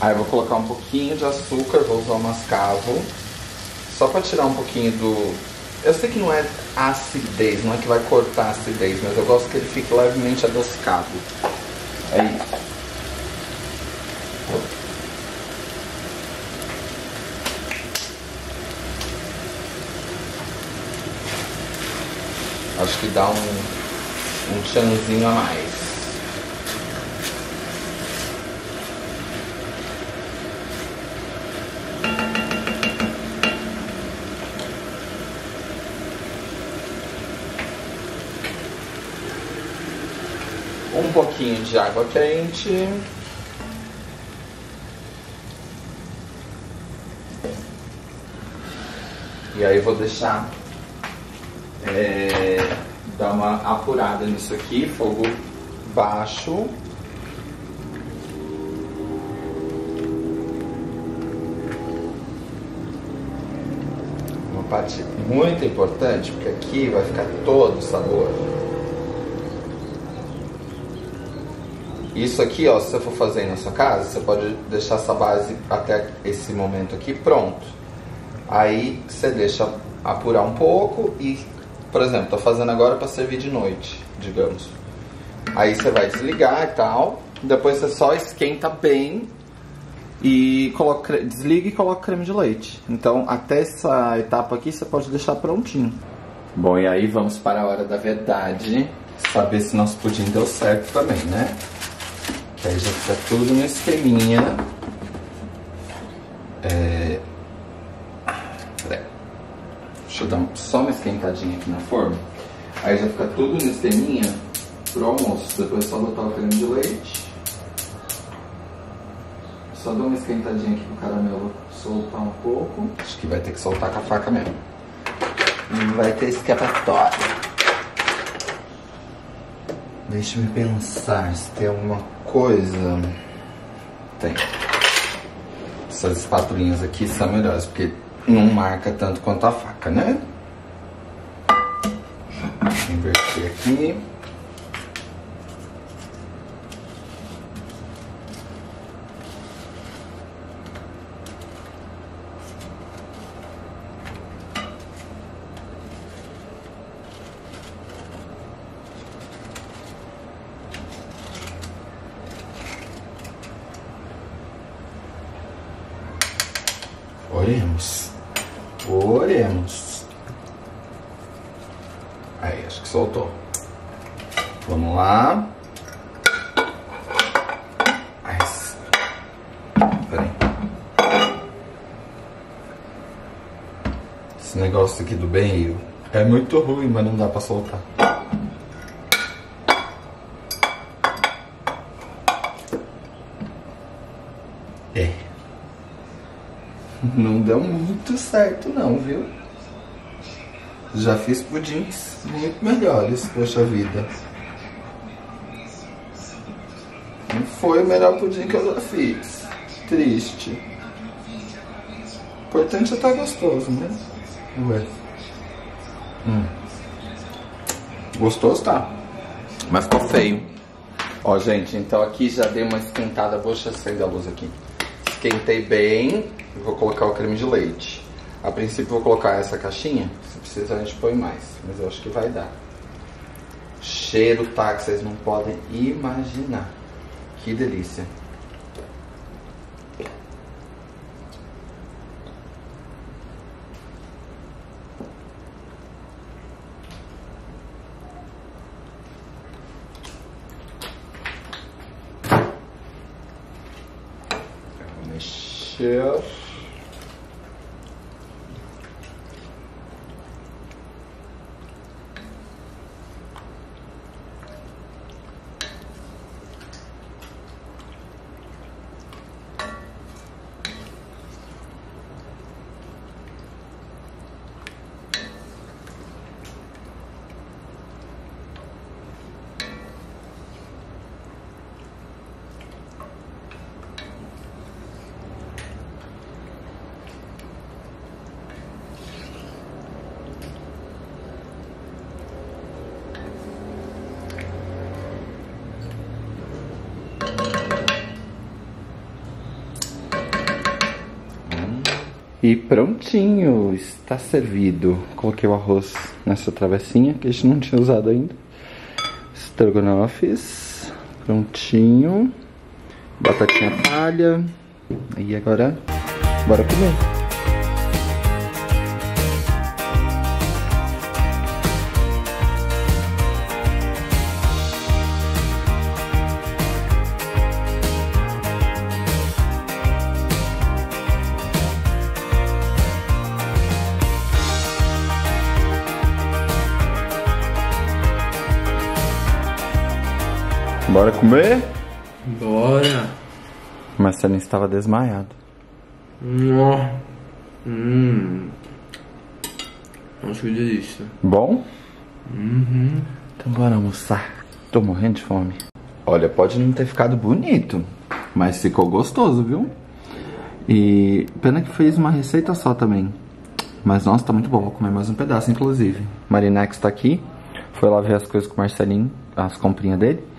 Aí vou colocar um pouquinho de açúcar, vou usar o mascavo. Só pra tirar um pouquinho do. Eu sei que não é acidez, não é que vai cortar a acidez, mas eu gosto que ele fique levemente adocicado. É isso. Acho que dá um, um chanzinho a mais. Um pouquinho de água quente. E aí vou deixar é, dar uma apurada nisso aqui, fogo baixo. Uma parte muito importante, porque aqui vai ficar todo o sabor. Isso aqui, ó, se você for fazer na sua casa, você pode deixar essa base até esse momento aqui pronto. Aí você deixa apurar um pouco e por exemplo, tô fazendo agora para servir de noite, digamos. Aí você vai desligar e tal. Depois você só esquenta bem e coloca, desliga e coloca creme de leite. Então, até essa etapa aqui você pode deixar prontinho. Bom, e aí vamos para a hora da verdade. Saber se nosso pudim deu certo também, né? Aí já fica tudo no esqueminha. É... Peraí. Deixa eu dar só uma esquentadinha aqui na forma. Aí já fica tudo no esqueminha pro almoço. Depois é só botar o creme de leite. Só dar uma esquentadinha aqui pro caramelo soltar um pouco. Acho que vai ter que soltar com a faca mesmo. Não vai ter escapatória. Deixa eu pensar se tem alguma coisa. Tem. Essas espatulinhas aqui são melhores, porque não marca tanto quanto a faca, né? Inverter aqui. Oremos. Oremos. Aí, acho que soltou. Vamos lá. Ai, peraí. Esse negócio aqui do meio é muito ruim, mas não dá pra soltar. É. Não deu muito certo não, viu? Já fiz pudins muito melhores, poxa vida. Não foi o melhor pudim que eu já fiz. Triste. O importante é estar gostoso, né? Ué. Gostoso tá. Mas ficou feio. Ó, gente, então aqui já dei uma esquentada. Vou acender a luz aqui. Esquentei bem. Vou colocar o creme de leite. A princípio vou colocar essa caixinha. Se precisar a gente põe mais. Mas eu acho que vai dar. Cheiro tá que vocês não podem imaginar. Que delícia. Vou mexer. E prontinho, está servido. Coloquei o arroz nessa travessinha que a gente não tinha usado ainda. Estrogonofes, prontinho. Batatinha palha. E agora, bora comer. Comer? Bora. Marcelinho estava desmaiado. Nó. Hum. Acho que delícia. Bom? Uhum. Então bora almoçar. Tô morrendo de fome. Olha, pode não ter ficado bonito, mas ficou gostoso, viu? E pena que fez uma receita só também. Mas nossa, tá muito bom. Vou comer mais um pedaço, inclusive. Marinex tá aqui. Foi lá ver as coisas com o Marcelinho, as comprinhas dele.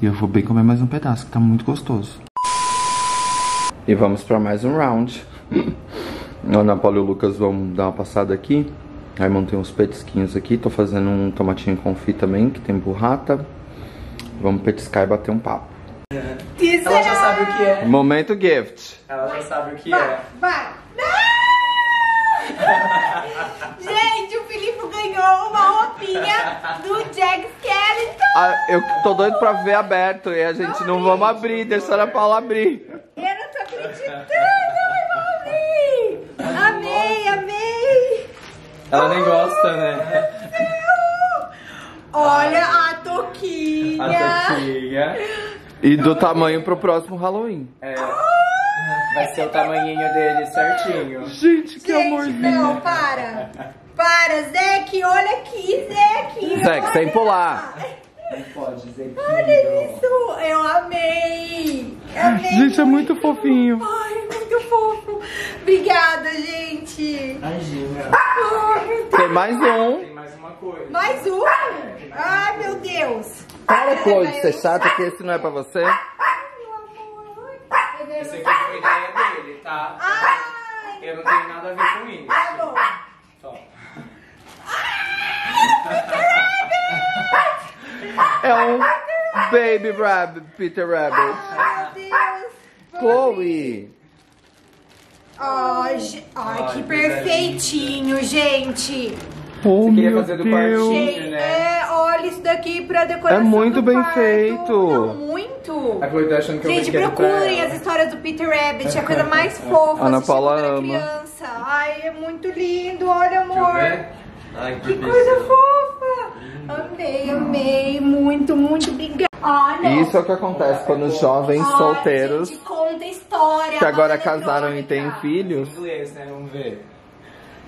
E eu vou bem comer mais um pedaço, que tá muito gostoso. E vamos pra mais um round. A Ana Paula e o Lucas vão dar uma passada aqui. Aí montei uns petisquinhos aqui. Tô fazendo um tomatinho confit também, que tem burrata. Vamos petiscar e bater um papo. Ela já sabe o que é. Momento gift. Ela já sabe o que é. Vai! *laughs* Gente, o Filipe ganhou uma roupinha do Jack Skellington. Ah, eu tô doido pra ver aberto e a gente não vamos abrir, deixa a Ana Paula abrir. Eu não tô acreditando, eu vou abrir. Amei, amei. Ela nem gosta, né? Olha a toquinha. A toquinha. E do tamanho pro próximo Halloween. É. Vai ser o tamanhinho dele certinho. Gente, que Gente, amorzinho. não, para. Para, Zeke, olha aqui, Zeke. Zeke, sem pular. Não pode dizer que. Olha isso, eu amei. Amei. Gente, é muito fofinho. Ai, muito fofo. Obrigada, gente. Imagina. Deus. Tem mais um. Tem mais uma coisa. Mais um? Ai, meu Deus. Fala, Chloe, de ser chata que esse não é pra você. Ai, meu amor. Esse aqui foi ideia dele, tá? Ai, Eu não tenho nada a ver com isso. tá bom. Só. É um Baby Rabbit, Peter Rabbit. Ai, meu Deus. Chloe. Ai, ge- ai, Ai, que que perfeitinho, gente. Oh, Você queria meu fazer do Deus. quartinho? Gente, né? é, olha isso daqui pra decoração É muito do bem quarto. feito. Não, muito. A Chloe tá achando que eu Gente, brinquedo pra procurem ela. as histórias do Peter Rabbit, é a coisa *laughs* mais fofa. Ana assistir Paula quando era ama. criança. Ai, é muito lindo, olha Deixa eu amor. ver. Ai, Que coisa fofa. Amei, amei, muito, muito obrigada. Ah. Isso é o que acontece quando os jovens Ai, solteiros, gente, conta história. que agora casaram e têm filhos, Inglês, né? Vamos ver.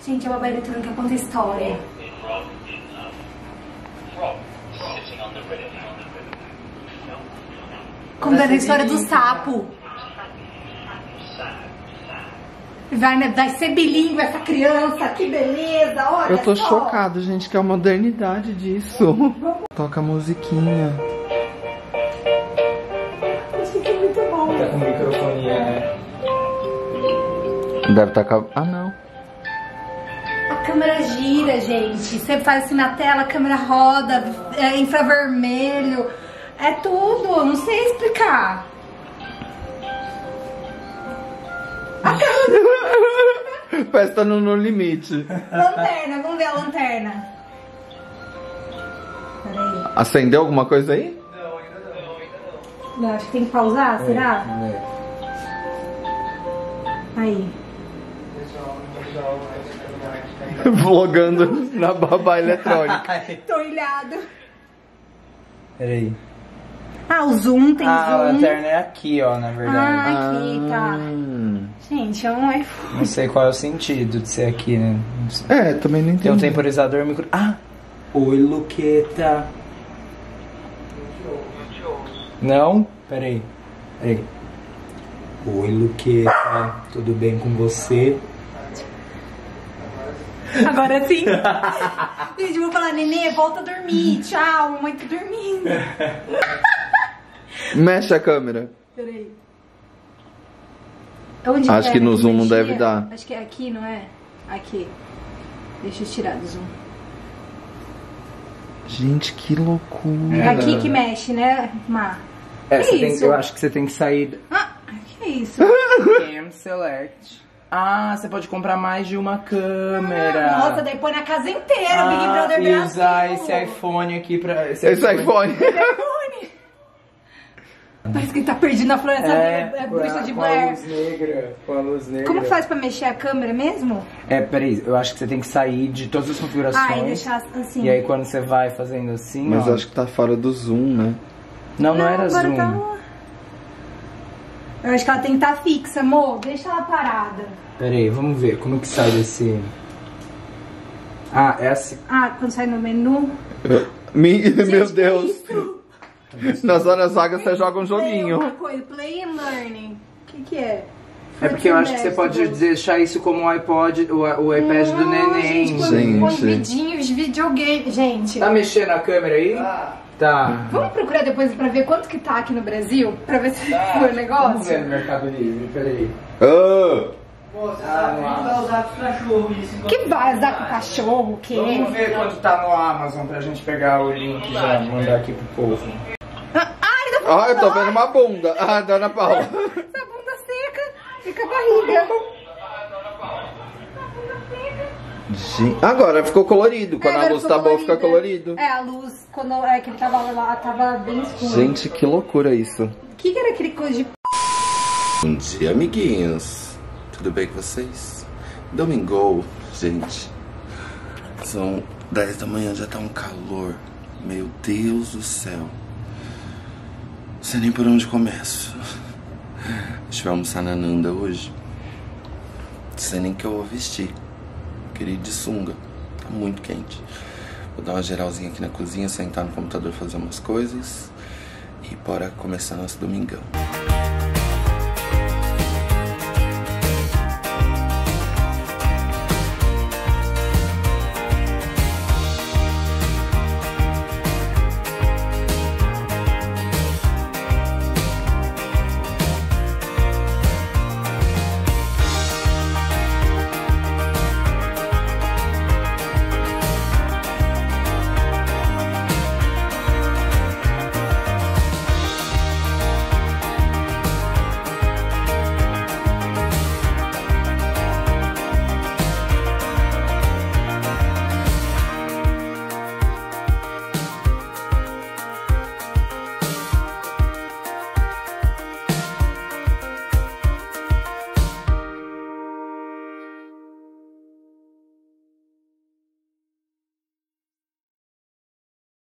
Gente, é uma banda eletrônica, conta história. Contando a história do sapo. Vai, né, vai ser bilíngue essa criança, que beleza, olha Eu tô só. chocado, gente, que é a modernidade disso. Toca a musiquinha. Isso aqui é muito bom. Tá com microfonia, né? Deve estar com a... Ah, não. A câmera gira, gente. Você faz assim na tela, a câmera roda, é infravermelho. É tudo, não sei explicar. *laughs* Festa no, no limite. Lanterna, vamos ver a lanterna. Peraí. Acendeu alguma coisa aí? Não, acho que tem que pausar, será? Ver. Aí. *laughs* Vlogando na babá eletrônica. *laughs* Tô ilhado. Peraí. Ah, o zoom tem Ah, a zoom. lanterna é aqui, ó, na verdade. Ah, aqui, tá. Gente, é um iPhone. Não sei qual é o sentido de ser aqui, né? É, também não Tem um entendi. temporizador micro. Ah! Oi, Luqueta. Não? Peraí. Peraí. Oi, Luqueta. Tudo bem com você? Agora sim. *laughs* Gente, eu vou falar, nenê, volta a dormir. Tchau, mamãe tá dormindo. Mexe a câmera. Peraí. Onde Acho é? que no Aqui zoom não deve dar. Acho que é aqui, não é? Aqui. Deixa eu tirar do zoom. Gente, que loucura. É, aqui que mexe, né, Má? É, Que você tem, isso? eu acho que você tem que sair Ah, que é isso? *laughs* Cam Select. Ah, você pode comprar mais de uma câmera. Nossa, daí põe na casa inteira, Big ah, Brother e Brasil. usar esse iPhone aqui pra... Esse iPhone. Parece que ele tá perdido na floresta É, é, bruxa de com a Blair. luz negra. Com a luz negra. Como que faz pra mexer a câmera mesmo? É, peraí, eu acho que você tem que sair de todas as configurações. Ah, e deixar assim. E aí quando você vai fazendo assim, Mas ó. acho que tá fora do zoom, né? Não, não, era agora zoom. tá- Eu acho que ela tem que estar fixa, amor. Deixa ela parada. Peraí, vamos ver como que sai desse. Ah, é assim. Ah, quando sai no menu. *laughs* Meu que Deus. Isso? Nas horas vagas você joga um Play joguinho. alguma coisa. Play and learning. O que, que é? É porque eu acho que você pode deixar isso como o iPod, o, o iPad do neném. Gente, quando Gente. põe vidinhos de videogame. Gente, Tá mexendo a câmera aí? Tá. vamos procurar depois pra ver quanto que tá aqui no Brasil? Pra ver se foi o Vamos ver negócio? no Mercado Livre, peraí. Ah, Que vai usar com o cachorro, o quê? Vamos ver quanto tá no Amazon pra gente pegar o link já e mandar aqui pro povo. Ah, eu tô vendo uma bunda. Ah, da Ana Paula. Essa bunda seca com a barriga. Gente, agora ficou colorido. Quando É, a luz tá boa, fica colorido. É, a luz, quando é que ele tava lá, tava bem escuro. Gente, que loucura isso. O que, que era aquele coisa de Bom dia, amiguinhos. Tudo bem com vocês? Domingo, gente. São 10 da manhã, já tá um calor. Meu Deus do céu. Não sei nem por onde começo. A gente vai almoçar na Nanda hoje. Não sei nem que eu vou vestir. Queria ir de sunga. Tá muito quente. Vou dar uma geralzinha aqui na cozinha, sentar no computador fazer umas coisas. E bora começar nosso domingão.